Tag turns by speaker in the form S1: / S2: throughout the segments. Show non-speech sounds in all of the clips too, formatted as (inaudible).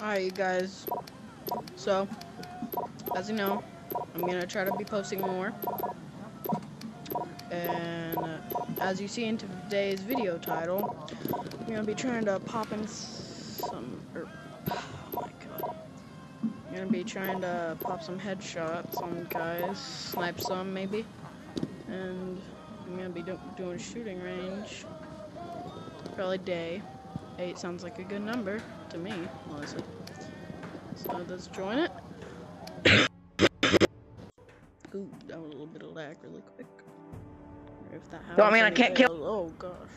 S1: Alright, you guys. So, as you know, I'm gonna try to be posting more. And uh, as you see in today's video title, I'm gonna be trying to pop in some. Er, oh my god. I'm gonna be trying to pop some headshots on guys, snipe some maybe, and I'm gonna be do doing shooting range. Probably day. Eight sounds like a good number to me, honestly. So let's join it. (coughs) Ooh, that was a little bit of lag really quick. If that
S2: So, I mean, I can't kill-
S1: Oh gosh.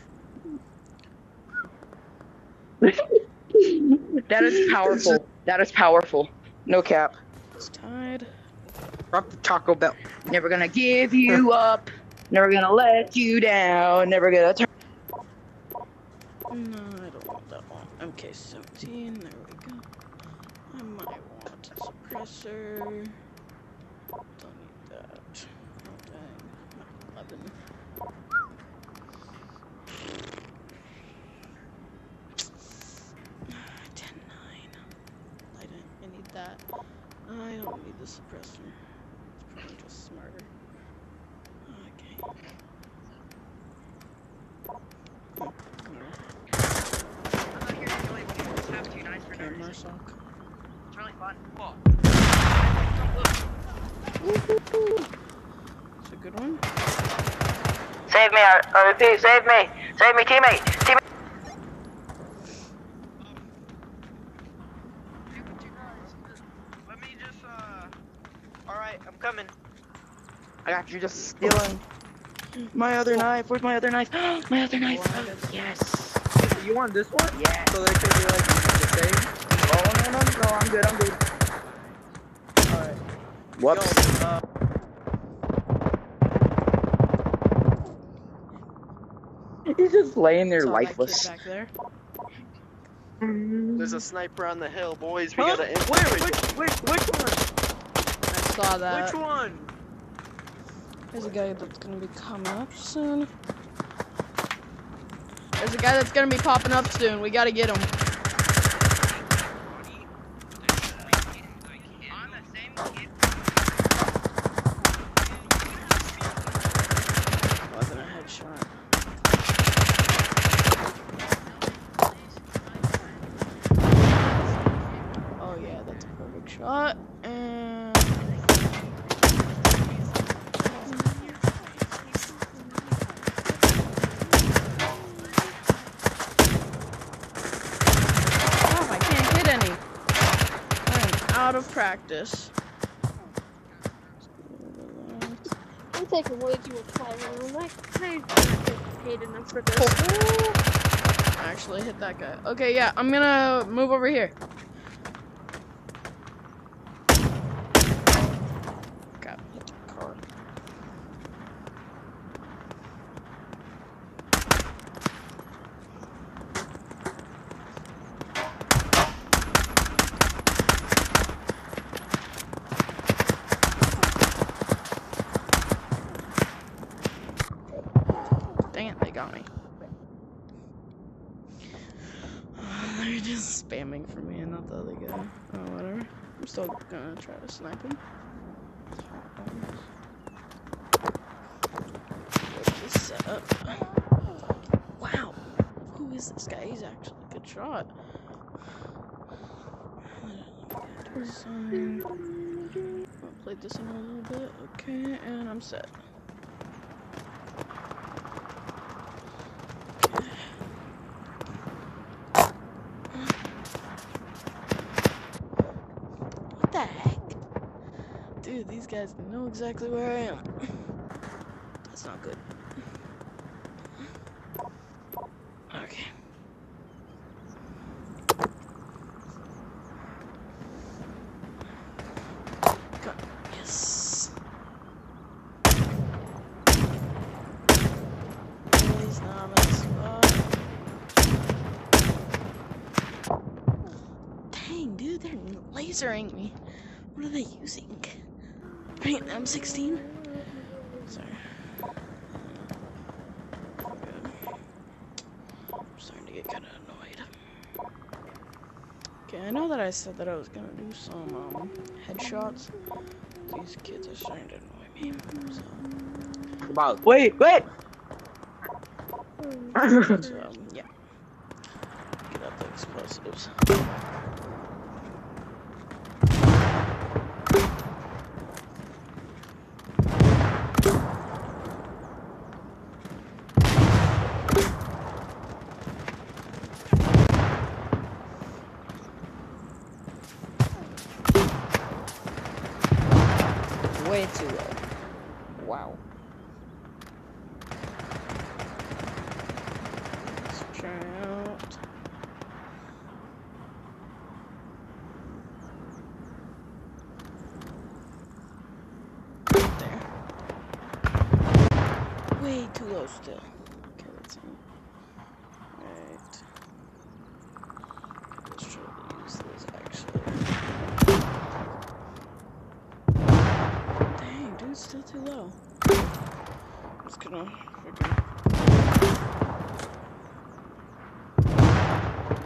S1: (laughs)
S2: That is powerful. That is powerful. No cap.
S1: It's tied.
S3: Drop the Taco Bell.
S2: Never gonna give you (laughs) up. Never gonna let you down. Never gonna turn.
S1: No, I don't want that one. MK17, there we go. I might want a suppressor. Don't need that. Oh dang. 11. Ten nine. I didn't I need that. I don't need the suppressor. It's probably just smarter. Okay. Hmm, alright. Okay, Marsoc. It's a good one.
S2: Save me, I, I repeat, save me. Save me, teammate. Teammate.
S3: Let me just, uh. Alright, I'm coming.
S2: I got you just stealing my other knife. Where's my other knife? (gasps) my other knife. yes.
S3: You want this one?
S2: Yeah.
S3: So they can be like the same?
S2: Oh, no, no, no. I'm good. I'm good.
S3: Alright.
S2: Whoops.
S3: Yo, (laughs)
S2: He's just laying there
S1: Saw that kid
S2: lifeless.
S1: Back there.
S3: there's a sniper on the hill, boys. We
S4: Huh?
S3: gotta
S4: Where? Which, which, which one?
S1: I saw that.
S4: Which one?
S1: There's a guy that's gonna be coming up soon. There's a guy that's gonna be popping up soon. We gotta get him. Wasn't a headshot. Oh yeah, that's a perfect shot. And Oh, I can't hit any. I'm out of practice.
S5: I'm taking way too much time. I'm like, I don't get paid enough for this.
S1: I actually hit that guy. Okay, yeah, I'm gonna move over here. God, hit the car. Dang it, they got me. They're just spamming for me and not the other guy. Oh, whatever. I'm still gonna try to snipe him. Wow. Who is this guy? He's actually a good shot. Design. I'll play this in a little bit. Okay, and I'm set. What the heck? Dude, these guys know exactly where I am. That's not good. Okay. Yes. Dang, dude, they're lasering me. What are they using? Right, M16? Sorry. I'm starting to get kind of annoyed. Okay, I know that I said that I was gonna do some um, headshots. These kids are starting to annoy me. So,
S2: About. Wait, wait. (laughs)
S1: so um, yeah. Get out the explosives. Way too low. Wow. Let's try out. There. Way too low still. Okay, let's see. Right. Let's try to use this actually. Dang, dude, still too low. Just gonna freaking.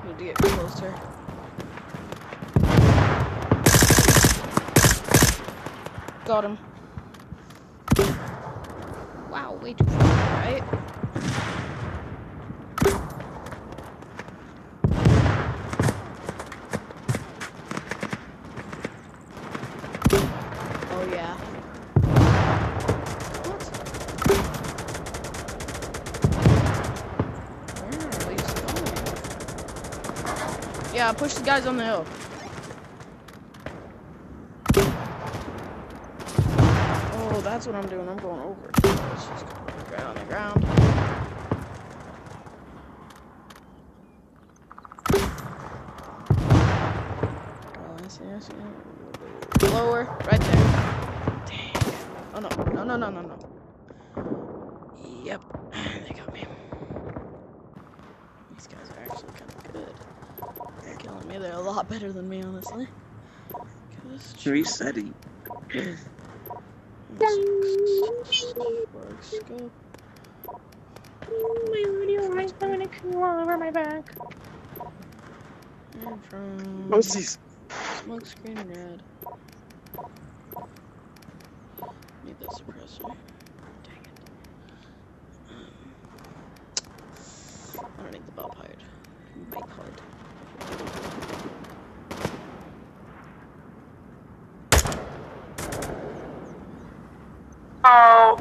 S1: Need to get closer. Got him. Wow, way too far, right? Oh yeah. What? Where are these going? Yeah, push the guys on the hill. Oh, that's what I'm doing. I'm going over. Let's just go right on the ground. Oh, I see, I see. Lower, right there. Dang. Oh no, no, no, no, no, no. Yep, they got me. These guys are actually kind of good. They're killing me. They're a lot better than me, honestly. Okay, let's
S2: Resetting.
S1: Work scope. And from
S2: What's these?
S1: smoke screen red. Need the suppressor. Dang it. Um, I don't need the pipe. Bike pipe.
S3: Oh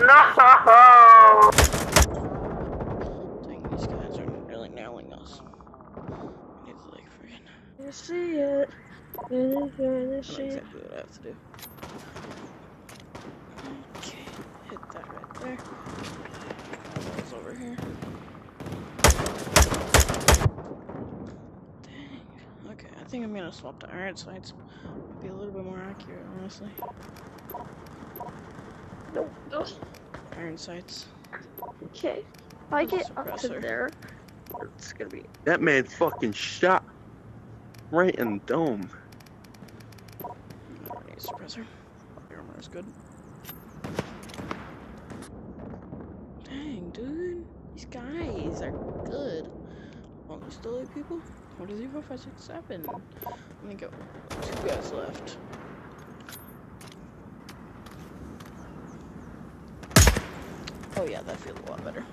S3: no!
S1: Dang, these guys are really nailing us. I need to like freaking.
S5: You see it. You
S1: I know
S5: see it.
S1: exactly what I have to do. Okay, hit that right there. Goes over here. Dang. Okay, I think I'm gonna swap to iron sights. Be a little bit more accurate, honestly.
S5: No, no.
S1: Iron sights.
S5: Okay. If I get up to there, it's gonna be.
S2: That man fucking shot right in the dome.
S1: I don't need a suppressor. The armor is good. Dang, dude. These guys are good. Oh, there's still eight people? One, two, three, four, five, six, seven. I think got two guys left. Oh yeah, that feels a lot better.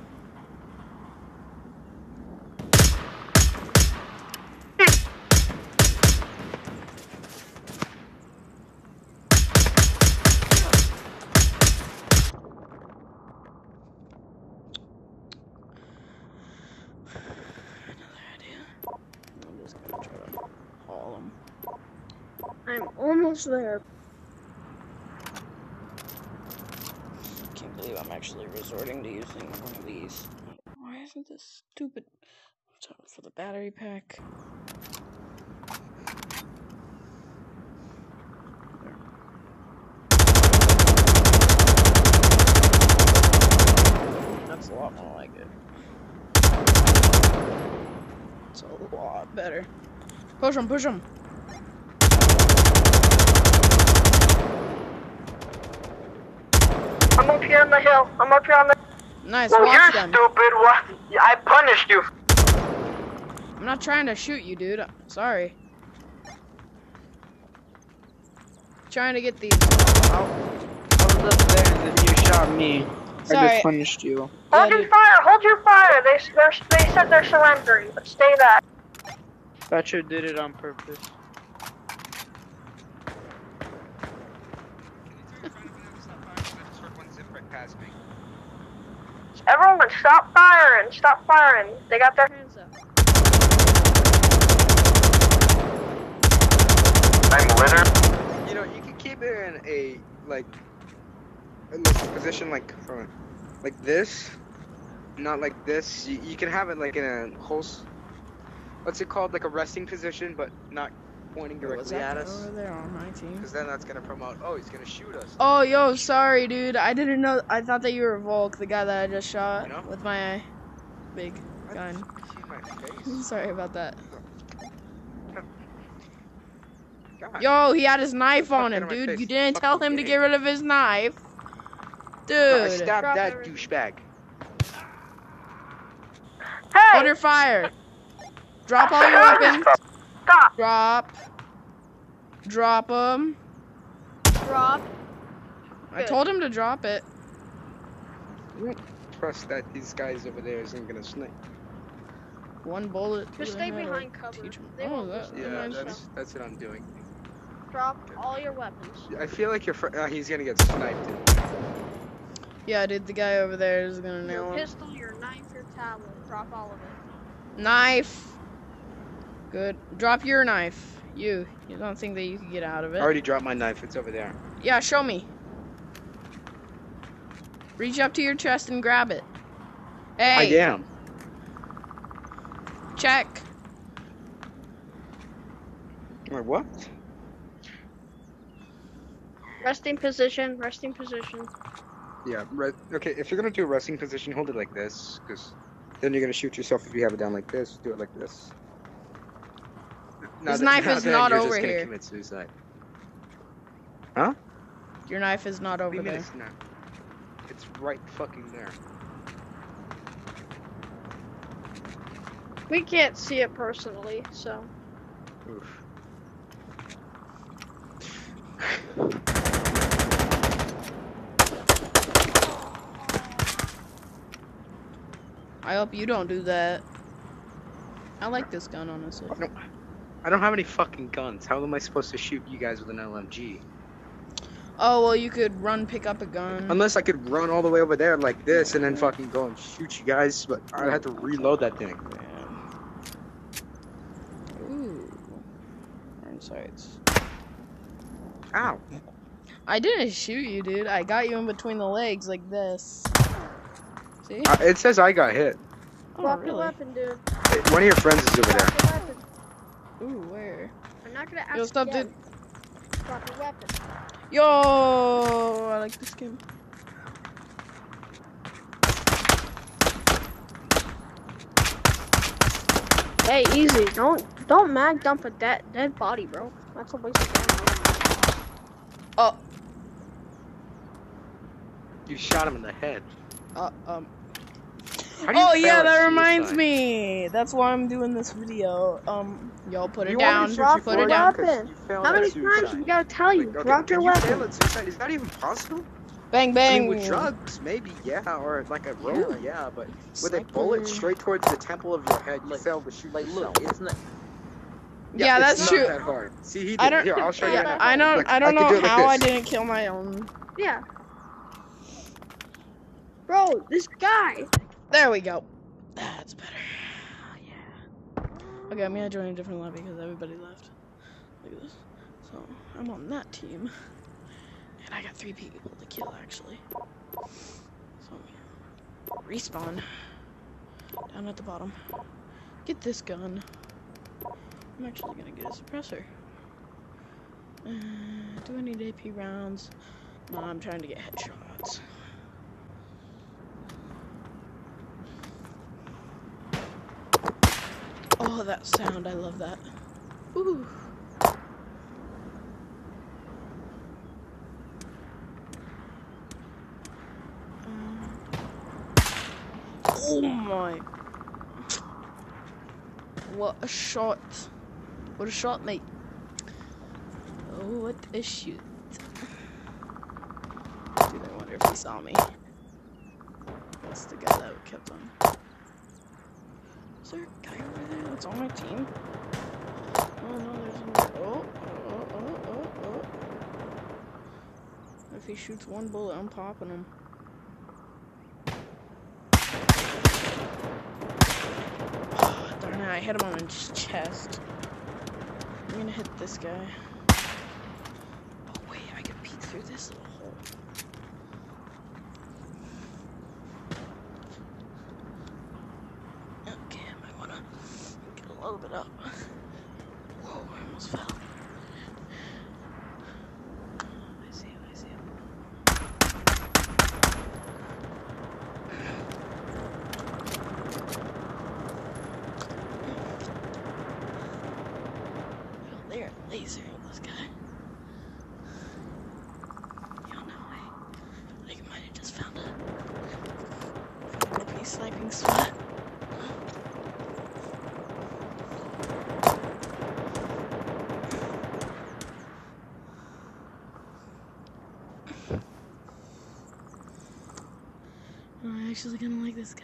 S1: Another idea. I'm just gonna try to haul them.
S5: I'm almost there.
S1: Can't believe I'm actually resorting to using one of these. Why isn't this stupid? For the battery pack. That's a lot more like it. It's a lot better. Push him, push him.
S3: I'm up here on the hill. I'm up here on the.
S1: Nice,
S3: Well, you're
S1: them.
S3: stupid. What? I punished you.
S1: I'm not trying to shoot you, dude. Sorry. Trying to get these.
S2: I was up there and then you shot me. I just punished you.
S1: Yeah,
S4: Hold your
S1: dude.
S4: fire, hold your fire. They, they're, they said they're surrendering, but stay back.
S2: Thatcher did it on purpose.
S4: Everyone, stop firing, stop firing. They got their hands up.
S3: I'm litter.
S6: You know, you can keep it in a like in this position like from like this, not like this. You, you can have it like in a whole. What's it called? Like a resting position, but not pointing
S1: What's
S6: directly
S1: that
S6: at us.
S1: over there on my team?
S6: Because then that's gonna promote. Oh, he's gonna shoot us.
S1: Oh, yo, sorry, dude. I didn't know. I thought that you were Volk, the guy that I just shot
S6: You know?
S1: with my big gun.
S6: See my face. (laughs)
S1: Sorry about that. (laughs)
S6: God.
S1: Yo, he had his knife on him, dude.
S6: face.
S1: You didn't
S6: Fuck
S1: tell
S6: you,
S1: him to get rid of his knife.
S6: No, I
S1: Dude.
S6: stabbed
S4: Drop
S6: that
S4: everything.
S6: douchebag.
S4: Hey,
S1: Under fire. Drop all your weapons. (laughs)
S4: stop.
S1: Drop. Drop them.
S5: Drop.
S1: I told him to drop it.
S6: Trust that these guys over there isn't gonna snipe.
S1: One bullet.
S5: Just stay behind cover.
S1: teach 'em-
S5: They
S1: Oh, that, that
S6: Yeah,
S1: reminds me.
S6: that's that's what I'm doing.
S5: Drop all your weapons.
S6: I feel like your fr- uh, he's gonna get sniped.
S1: Yeah, dude, the guy over there is gonna
S5: Your
S1: nail him.
S5: pistol, your knife, your tablet. Drop all of it.
S1: Knife. Good. Drop your knife. You. You don't think that you can get out of it.
S6: I already dropped my knife. It's over there.
S1: Yeah, show me. Reach up to your chest and grab it. Hey,
S6: I am.
S1: check.
S6: Wait, what?
S5: Resting position. Resting position.
S6: Yeah. Re- okay, if you're gonna do a resting position, hold it like this, because then you're gonna shoot yourself if you have it down like this. Do it like this. Now
S1: His knife is not over
S6: just
S1: here.
S6: Commit suicide.
S1: Your knife is not over there.
S6: it's not? It's right fucking there.
S5: We can't see it personally, so.
S6: Oof.
S1: I hope you don't do that. I like this gun, honestly.
S6: I don't, I don't have any fucking guns. How am I supposed to shoot you guys with an LMG?
S1: Oh, well, you could run, pick up a gun.
S6: Unless I could run all the way over there like this and then fucking go and shoot you guys, but I'd have to reload that thing.
S1: Ooh. Iron sights.
S6: Ow.
S1: I didn't shoot you, dude. I got you in between the legs like this. See?
S6: Uh, it says I got hit.
S1: Oh,
S5: Drop
S1: really?
S5: weapon, dude.
S6: Hey, One of your friends is over there.
S5: Drop your weapon.
S1: Ooh, where?
S5: I'm not gonna ask
S1: Yo, stop,
S5: again.
S1: dude.
S5: Drop your weapon.
S1: Yo, I like this game.
S5: Hey, easy. Don't don't mag dump a dead dead body, bro. That's a waste of ammo.
S1: Oh,
S6: You shot him in the head.
S1: uh, um.
S6: How do you
S1: Oh yeah, that reminds
S6: suicide?
S1: me. That's why I'm doing this video. Um, y'all put it
S6: You
S1: down.
S6: wanted to
S5: Drop
S1: Put it
S5: your
S1: down.
S5: weapon. How many
S6: suicide.
S5: times we gotta tell you?
S6: Like, okay,
S5: Drop
S6: can
S5: your
S6: you fail
S5: weapon.
S6: at suicide? Is that even possible?
S1: Bang
S6: I
S1: bang.
S6: mean, with drugs, maybe, yeah, or like a rope,
S1: like-
S6: yeah, but with a bullet straight towards the temple of your head, you
S7: Like-
S6: fail to shoot
S7: Like, look, it's not.
S1: Yeah,
S6: it's
S1: that's
S6: not
S1: true.
S6: that hard. See, he did.
S1: I don't.
S6: Here, I'll show
S1: yeah,
S6: right now.
S1: I don't.
S6: Look,
S1: I don't
S6: can
S1: know
S6: do it like
S1: how I didn't kill my own.
S5: Yeah. Bro, this guy.
S1: There we go. That's better. Yeah. Okay, I'm gonna join a different lobby because everybody left. Look at this. So I'm on that team, and I got three people to kill actually. So respawn down at the bottom. Get this gun. I'm actually gonna get a suppressor. Uh, do I need AP rounds? No, I'm trying to get headshots. Oh, that sound. I love that. Ooh. Oh my. What a shot. What a shot, mate. Oh, what a shoot. Dude, I wonder if he saw me. That's the guy that kept on. Is there a guy that's on my team? Oh no, there's no. Oh, oh, oh, oh, oh. If he shoots one bullet, I'm popping him. Ah, darn it, I hit him on his chest. I'm gonna hit this guy. Oh wait, I can peek through this little hole. Okay, I might wanna get a little bit up. Whoa, I almost fell. I see him, I see him. Oh, they're lasering this guy. You don't know, I think I might have just found a found a pretty sniping spot. I'm actually gonna like this guy.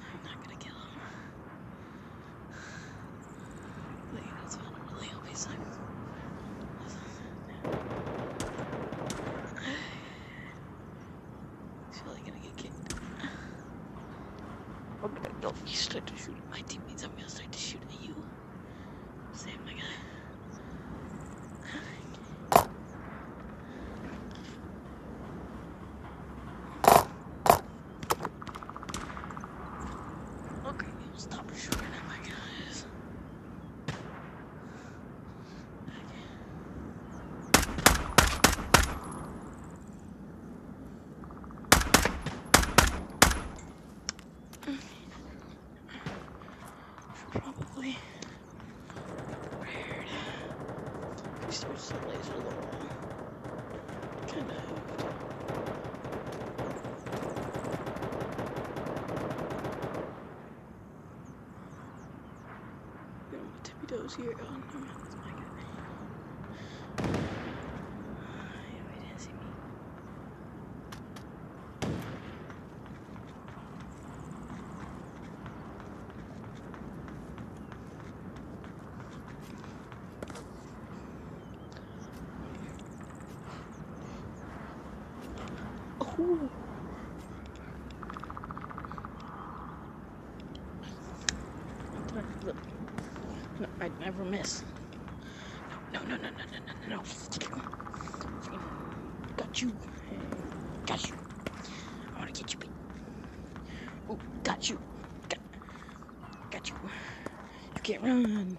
S1: I'm not gonna kill him. But. I'm really. He's really gonna get kicked. Okay, no, you start to shoot at my teammates. I'm gonna start to shoot at you. Save my guy. Okay, stop shooting at my guys. Probably. Weird. He starts to laser the wall. Kind of. Get on my tippy toes here. Oh, no, that's my guy. Yeah, he didn't see me. Oh. Look. No, I never miss. No, no, no, no, no, no, no, no. Got you. Got you. I wanna get you. Oh, got you. Got, got you. You can't run.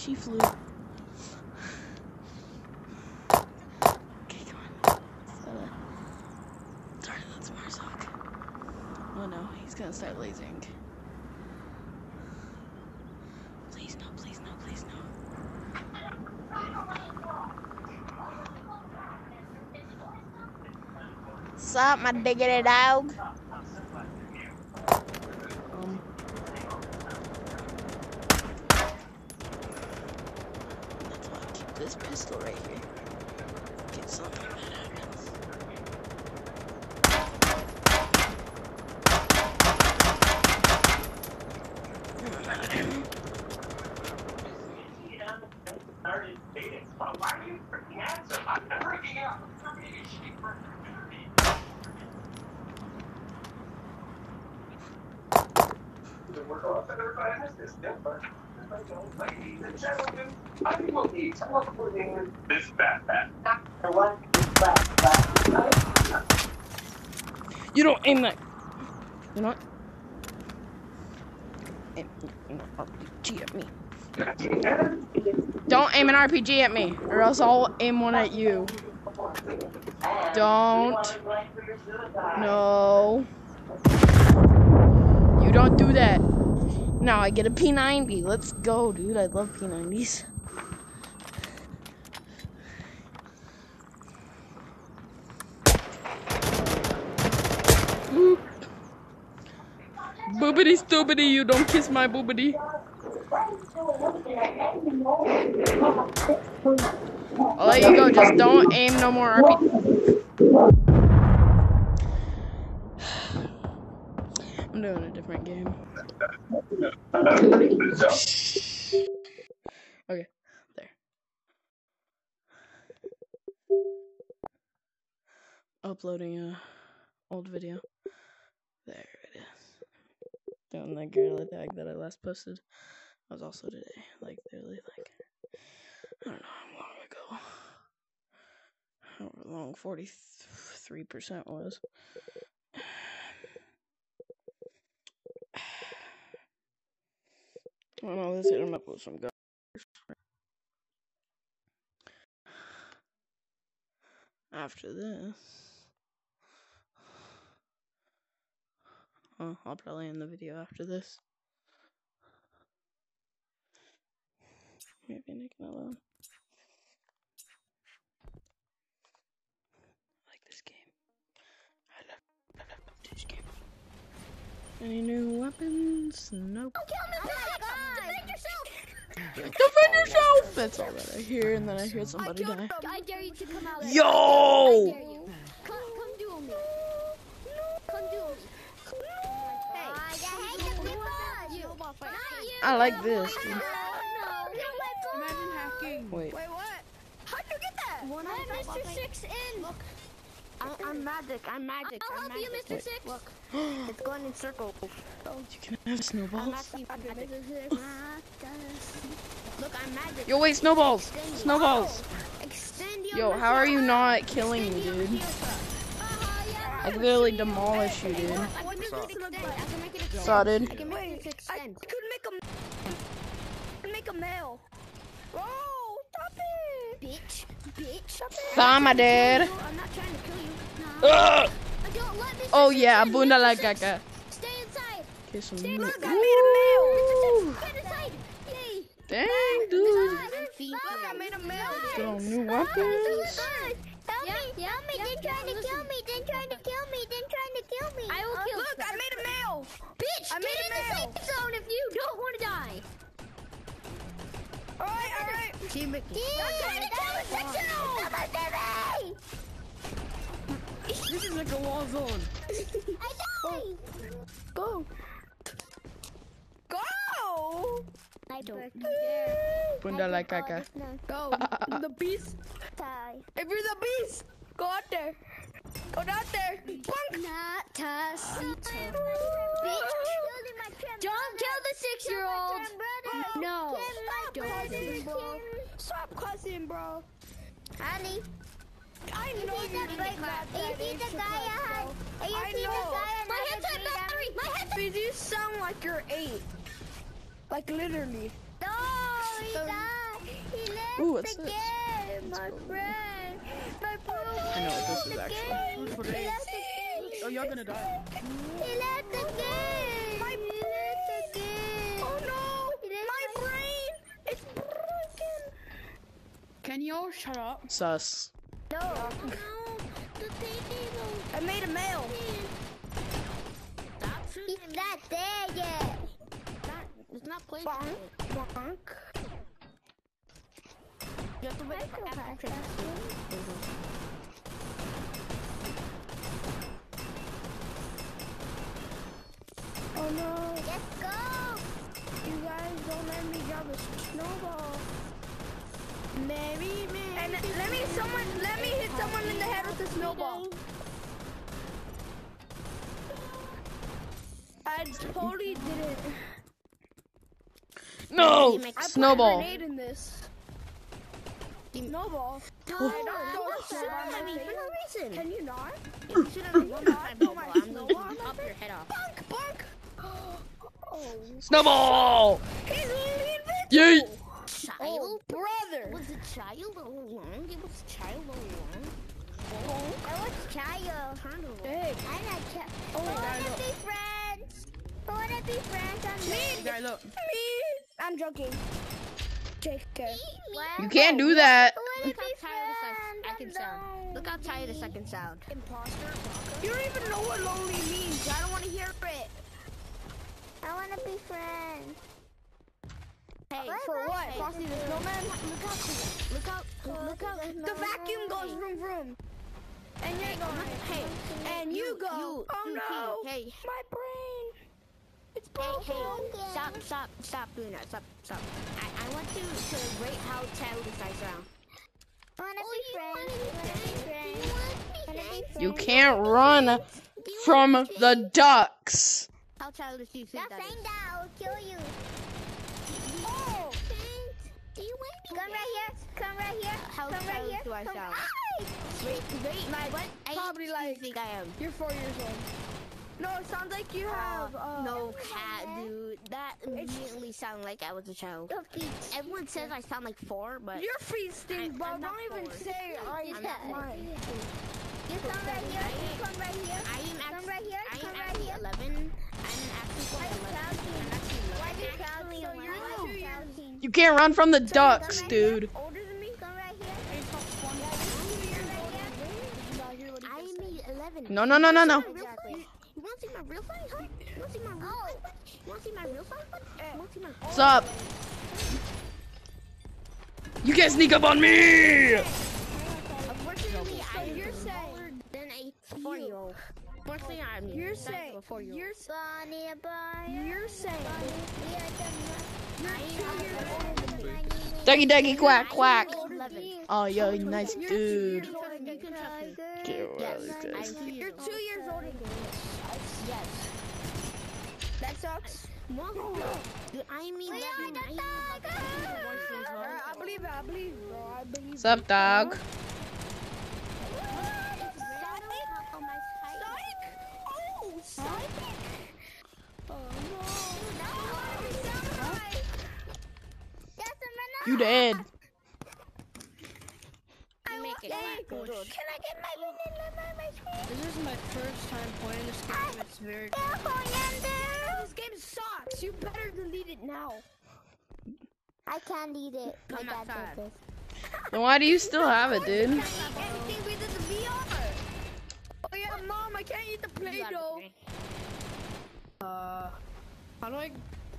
S1: she flew. Okay, come on. Sorry, uh, that's Marsoc. Oh no, he's gonna start lasing. Please no, please no, please no. Sup, my diggity dog? Keep this pistol right here. Get something that happens.
S7: This backpack.
S1: You don't aim that. You know what? Aim, aim an RPG at me. Don't aim an RPG at me, or else I'll aim one at you. Don't. No. You don't do that. Now I get a P90. Let's go, dude. I love P90s. Boobity stoobity, you don't kiss my boobity. I'll let you go, just don't aim no more RPG. (sighs) I'm doing a different game. Okay, there. Uploading a old video. Doing that gorilla tag that I last posted. That was also today. Like literally like I don't know how long ago. However long forty three percent was. (sighs) I don't let's hit him up with some guns. After this. Oh, I'll probably end the video after this. Maybe Nick alone. I like this game. I love, I love this game. Any new weapons? Nope. Oh (laughs) Defend yourself! That's all that I hear, and then I hear somebody die.
S8: I dare you to come out.
S1: Yo!
S8: I dare you. Come, come duel me. Come duel me.
S1: I like this, dude.
S8: No, no.
S5: Imagine hacking.
S1: Wait.
S8: Wait, what? How'd you get that?
S5: One
S8: Let
S5: of
S8: Mr. Six in. Look,
S5: I'm, I'm magic. I'm magic.
S8: I'll
S5: I'm
S8: help you,
S5: magic.
S8: Mr. Six.
S5: Look, it's going in circles.
S1: Oh, (gasps) You can have
S5: I'm
S1: snowballs.
S5: actually magic. Look, I'm magic.
S1: Yo, wait, snowballs!
S8: Extend
S1: Snowballs!
S8: Extend
S1: Yo, how are you not killing me, dude?
S8: Uh-huh, yeah.
S1: I literally demolish you, dude.
S8: I can make it extend. I can make it extend.
S1: Saw, dude.
S8: I can make it
S4: could make a make a mail. Oh, stop it.
S8: Bitch, bitch. Stop
S1: Saw my dude.
S8: I'm not trying to kill you. No.
S1: Ugh.
S8: Don't let Mr.
S1: Oh
S8: Six
S1: yeah, bunda la caca.
S8: Stay inside.
S1: Kiss some
S8: Stay
S1: meat.
S8: inside. Mr.
S1: Ooh.
S8: Six, get inside. Yay.
S1: Dang, dude.
S4: I made a mail.
S1: Get new weapons.
S8: Help me, help me, they're trying to kill me, they're trying to kill me, they're trying to kill me. I will kill
S4: Look, I made a mail.
S8: Bitch,
S4: I
S8: get
S4: made a
S8: in the
S4: mail.
S8: safe zone if you don't want to die.
S4: All right, all right.
S5: Team Mickey.
S8: They're trying to kill the section. Someone save me.
S5: This is like a wall zone.
S8: I died.
S5: Go.
S4: Go.
S8: I don't dare.
S1: Bunda la caca.
S5: Go. (laughs) the beast.
S8: Die.
S4: If you're the beast, go out there. Go out there. Bonk.
S8: Not Tassito. Bitch. Don't kill the six-year-old. No. Don't.
S4: Stop cussing, bro.
S8: Honey.
S4: I know
S8: You see the guy- you see the guy I had? You
S4: I
S8: see the
S4: know.
S8: guy I
S4: My
S8: had
S4: head's
S8: a
S4: at
S8: big
S4: battery.
S8: arm? My head's
S4: But you sound like you're eight. Like literally.
S8: No, he
S4: So-
S8: died. He left
S1: Ooh, what's
S8: the
S1: this?
S8: game, my friend. My friend.
S1: I know what this is actually.
S8: game. He left the game.
S5: Oh, you're gonna die.
S8: He left the game.
S4: My-
S8: He left the game.
S4: Oh no!
S8: He
S4: My brain is broken.
S5: Can you all shut up?
S1: Sus.
S8: No.
S4: I made a mail.
S8: He's not there yet.
S4: It's not playing. Bonk. Bonk. You have to wait for after Oh no.
S8: Let's go.
S4: You guys don't let me grab a snowball. Mary, Mary. And let me someone let me hit someone in the head with a snowball. I totally didn't.
S1: No!
S4: I
S1: Snowball.
S4: grenade in this. Snowball. I don't throw snowball at me for no reason. Can you not?
S9: You should have one more time, Bobo. I'm
S4: snowball
S9: going to
S4: on
S9: pop your head off.
S4: Bonk, bonk. Oh,
S1: Snowball!
S4: he's literally
S1: Yeet!
S9: Child?
S4: Oh, brother.
S9: Was a child all along? It was child all along.
S8: Oh, I was child.
S4: Hey,
S8: I'm not child.
S4: Oh,
S8: I
S4: Dino.
S8: Be friends. I wanna be friends. I'm
S4: Me?
S1: Guy, look.
S4: me. I'm joking. JK.
S1: You can't do that.
S8: I
S9: Look how tired
S8: friends.
S9: I can sound. Look how tired I can sound.
S4: Imposter. You don't even know what lonely means. I don't want to hear it.
S8: I wanna be friends.
S9: Hey,
S8: What?
S4: For what? Frosty the Snowman?
S9: look how cool. Look how look how
S4: The vacuum goes vroom vroom. And you're going.
S9: Hey,
S4: And you go.
S9: you,
S4: oh
S9: you,
S4: no.
S9: Hey,
S4: My brain. It's
S9: hey, hey, stop, stop, stop doing that. Stop, stop. I, I want you to rate how childish I sound.
S8: Wanna be friends. I wanna be friends. I wanna be friends.
S1: You can't run from the ducks.
S9: How childish do you think
S8: Stop
S9: that
S8: saying. I'll kill you.
S9: Oh,
S8: Do you want me? Come right here. Come right here.
S9: How
S8: Come right
S9: childish
S8: here.
S9: do I
S8: Come-
S9: sound?
S8: Ay!
S9: Rate, rate,
S4: Like,
S9: what age
S4: probably
S9: do you think I am?
S4: You're four years old. No, it sounds like you have. Uh,
S9: No cat, dude. That immediately sounded like I was a child. Everyone says I sound like four, but
S4: Your feet stink,
S9: I-
S4: bro.
S9: I'm
S4: Don't
S9: not
S4: even
S9: bored.
S4: say I
S8: I'm not-
S4: mine.
S8: You come right here. You come right here.
S9: I am
S8: Come right here.
S9: I am
S8: Come right here.
S9: 11. I'm actually 11. I'm actually 11.
S8: Why you
S4: So you're
S8: you
S4: years-
S8: crouching?
S1: You can't run from the ducks, dude.
S4: Older than me?
S8: Come right here.
S9: I am 11.
S1: No, no, no, no, no.
S8: Exactly.
S9: You want to see my real size? Huh? You want to see my real size? bud? You want to see my real size? bud? You want to see my
S1: What's up? You can't sneak up on me!
S9: Unfortunately, I am
S4: you're saying-
S9: than a four-year-old. Unfortunately, I'm
S4: You're
S9: the size of
S4: saying.
S9: a four-year-old.
S4: You're
S8: Bunny, bunny.
S4: You're saying.
S8: We are the
S1: Ducky, ducky, quack, quack. Oh, yo, nice dude.
S9: You can you can trust me.
S1: Cute,
S9: Yes,
S1: really
S9: I'm
S1: good.
S9: two
S4: You're
S9: years
S4: two
S9: old.
S4: years older.
S9: Yes.
S4: That sucks.
S9: Mom, dude, I'm 11. I am like four.
S4: I believe it. I believe it, bro. I believe
S1: What's up, dog?
S9: On my side.
S4: Oh, Psychic. Oh
S1: You dead.
S9: You make it clap.
S8: Can I get my little my my screen?
S5: This is my first time playing this game. It's very
S4: no. This game sucks. You better delete it now.
S8: I can't eat it. My
S9: Come
S8: dad
S9: outside.
S8: did this.
S1: Then why do you still have it, dude?
S4: Anything with the VR. Oh yeah, mom, I can't eat the
S9: You got it,
S4: Play-Doh.
S5: Uh, how do I?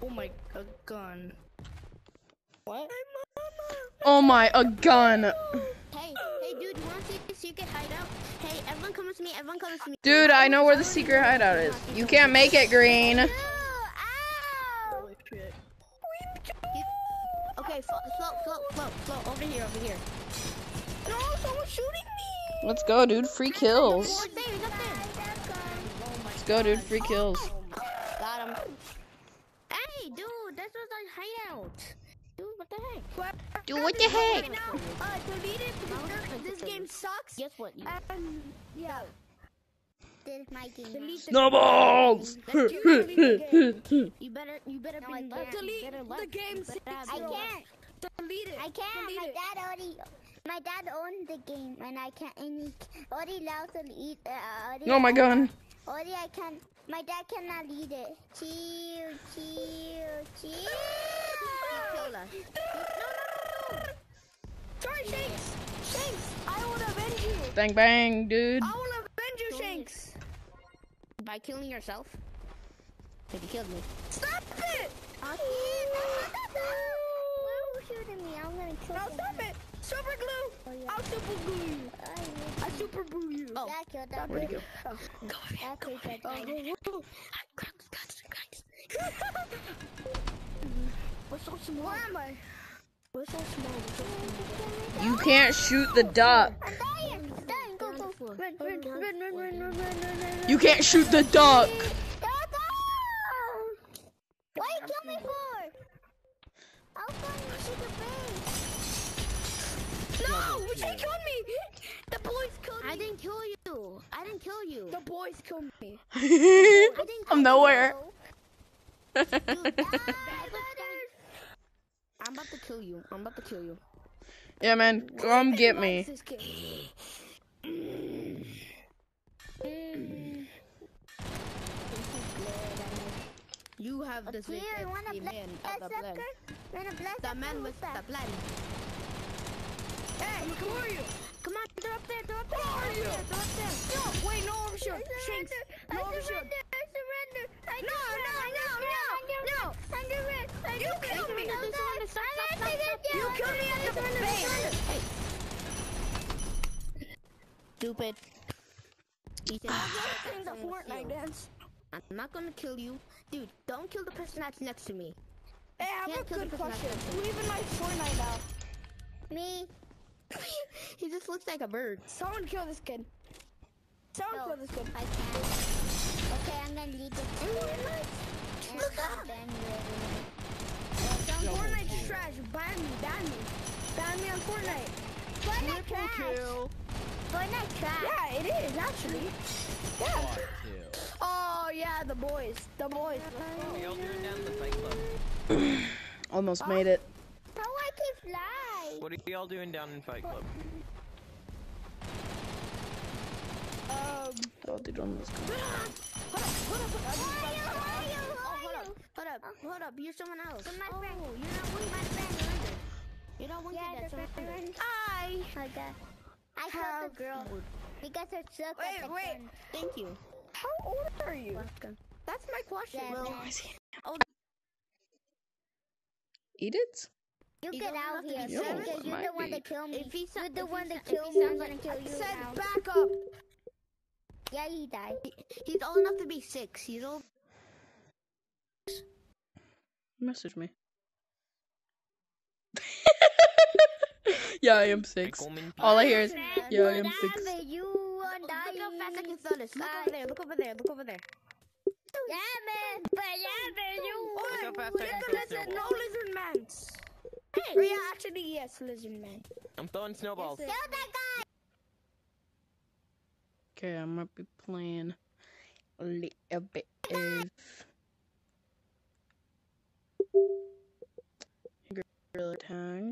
S5: Oh my, a gun. What?
S1: Oh my, a gun.
S9: Hey, hey, dude, you want to see the secret hideout? Hey, everyone come with me. Everyone come with me.
S1: Dude, I know where the secret hideout is. You can't make it green.
S8: Ooh, ow!
S9: Okay, float, float, float, float, float. Over here, over here.
S4: No, someone's shooting me.
S1: Let's go, dude. Free kills.
S9: There, he's up there.
S1: Let's go, dude. Free kills.
S9: Got him. Hey, dude, this was our hideout. Dude, what the heck?
S1: Dude, what the heck?
S4: Now, uh, delete this game sucks.
S9: Guess what? You
S4: yeah,
S8: This is my game.
S1: Snowballs! (laughs) (laughs)
S9: You better, you better
S8: No,
S9: be left.
S4: delete
S9: You better
S4: the game.
S9: You better have
S8: I can't.
S4: Delete it.
S8: I can't.
S4: Delete
S8: My dad already. My dad owned the game, and I can't. And he already allowed to eat. Uh, already
S1: Oh my gun.
S8: Already I can. My dad cannot eat it. Chill, chill, chill.
S9: Kill us.
S4: Sorry, Shanks. Shanks, I would avenge avenge you.
S1: Bang bang, dude.
S4: I will avenge you, Shanks.
S9: By killing yourself. If you killed me.
S4: Stop it!
S8: Why are you shooting me? I'm gonna kill
S4: No,
S8: you.
S4: stop it! Super glue!
S8: Oh, yeah.
S4: I'll super glue you.
S8: Oh,
S4: I super glue you.
S9: Oh,
S8: that's
S1: your go?
S8: Oh.
S1: Go
S9: over here. Go over here.
S4: Oh, (laughs) We're so small. Where am I? We're so small.
S1: You can't shoot the duck.
S8: I'm dying. Dying. Go. Run, run, run, run, run, run, run, run.
S1: You can't shoot the duck.
S8: What are you killing for? I'll come and shoot the bird.
S4: No! She killed me! The boys killed me!
S9: I didn't kill you. I didn't kill you.
S4: The boys killed me.
S8: I didn't (laughs)
S1: I'm nowhere.
S8: you. (laughs)
S9: I'm about to kill you. I'm about to kill you.
S1: yeah, man. Come get me.
S9: You have this
S8: Okay,
S9: the
S8: bless
S9: man of the plan.
S8: sucker. Wanna bless
S9: The man with the plan.
S4: Hey, who are you?
S9: Come on, they're up there. They're up there.
S4: Who are you?
S9: They're up there.
S4: No, wait, no overshoot. Shanks,
S8: surrender.
S4: no
S8: I
S4: overshoot.
S8: surrender. I surrender. I
S4: No, no,
S8: surrender.
S4: no, no, no.
S8: Under red. Under
S4: You killed me.
S8: No,
S9: This
S8: no,
S9: one is- stop,
S8: I'm
S9: stop,
S8: not taking
S9: stop,
S8: it
S4: You killed me at the base.
S8: surrender.
S9: Stupid. Ethan,
S4: Sing ah, the Fortnite dance.
S9: I'm not gonna kill you. Dude, don't kill the person that's next to me.
S4: Hey, I have a good
S9: person
S4: question. Who even likes Fortnite now?
S8: Me. (laughs)
S9: he just looks like a bird.
S4: Someone kill this kid. Someone
S8: No,
S4: kill this kid.
S8: I can't. Okay, I'm gonna leave the And
S4: Look up.
S8: then we'll-
S4: Fortnite's trash. Ban me, ban me. Ban me on Fortnite.
S8: Fortnite trash. Fortnite trash.
S4: Yeah, it is actually. Yeah. Oh yeah, the boys. The boys.
S10: Y'all doing down the fight club? (sighs)
S1: Almost made it.
S8: How I can fly?
S10: What are y'all doing down in Fight Club?
S4: Um.
S1: Oh, dude,
S4: on this. (laughs) Hold up, hold up,
S9: hold up. Are you're someone else.
S8: I'm my
S9: oh. You're not one of my friends. You're not one
S8: yeah,
S9: of
S8: my
S9: friends.
S8: I.
S4: I
S8: got. I
S4: How
S8: the girl. Because her sucks.
S4: Wait, wait.
S8: Friend.
S9: Thank you.
S4: How old are you? Welcome. That's my question.
S8: Yeah,
S4: well,
S8: no.
S1: oh. Edith?
S8: You
S9: He
S8: get out
S9: have
S8: here
S9: be
S8: because
S1: it
S8: you're
S1: might
S8: the one that killed me.
S9: If he
S8: You're the
S9: if
S8: one that killed me. I'm gonna kill you
S4: said
S8: now.
S4: back up.
S8: Yeah, he died.
S9: He's old enough to be six. He's old.
S1: Message me. (laughs) yeah, I am six. All I hear is, yeah, I am six.
S8: You are
S9: Look how fast I
S8: dying.
S9: can throw this. Look over there. Look over there. Look over there.
S8: Yeah, man. Whatever you
S10: Look how
S8: want.
S10: fast
S4: Look
S10: I
S4: at
S10: can throw
S4: lizard. No lizard mans.
S9: Hey.
S4: Or yeah, actually yes, lizard man.
S10: I'm throwing snowballs.
S8: Kill that guy.
S1: Okay, I might be playing a little bit of Gorilla Tag.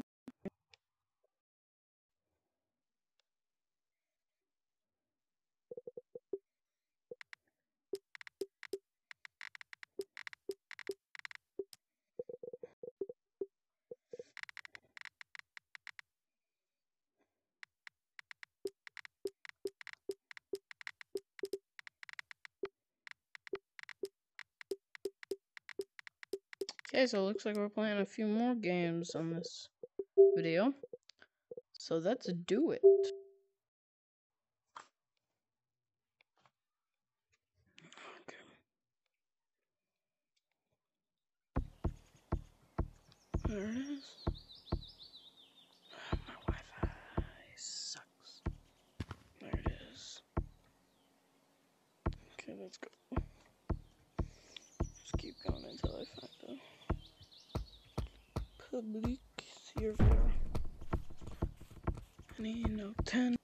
S1: Okay, so it looks like we're playing a few more games on this video. So let's do it. ten.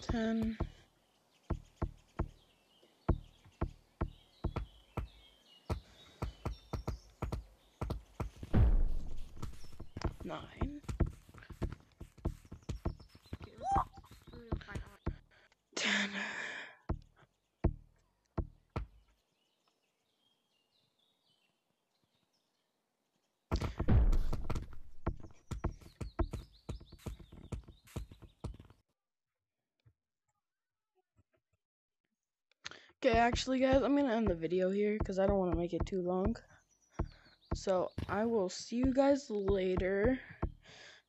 S1: Ten. Okay, actually, guys, I'm gonna end the video here because I don't want to make it too long. So I will see you guys later.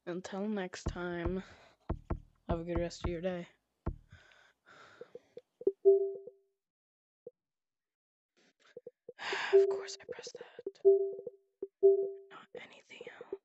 S1: Until next time, have a good rest of your day. (sighs) of course, I pressed that. Not anything else.